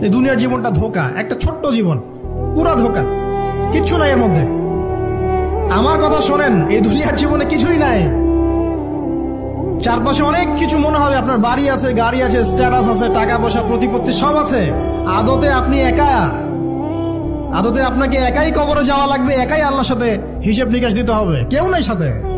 এই দুনিয়ার জীবনটা ধোকা, একটা ছোট্ট জীবন, পুরা ধোকা, কিচ্ছু নাই এর মধ্যে। আমার কথা শোনেন, এই দুনিয়ার জীবনে কিছুই নাই। চারপাশে অনেক কিছু মনে হবে, আপনার বাড়ি আছে, গাড়ি আছে স্ট্যাটাস আছে, টাকা পয়সা, প্রতিপত্তি সব আছে। আদতে আপনি একা। আদতে আপনাকে একাই কবরে যাওয়া লাগবে, একাই আল্লাহর সাথে হিসেব নিকাশ দিতে হবে। কেউ নাই সাথে।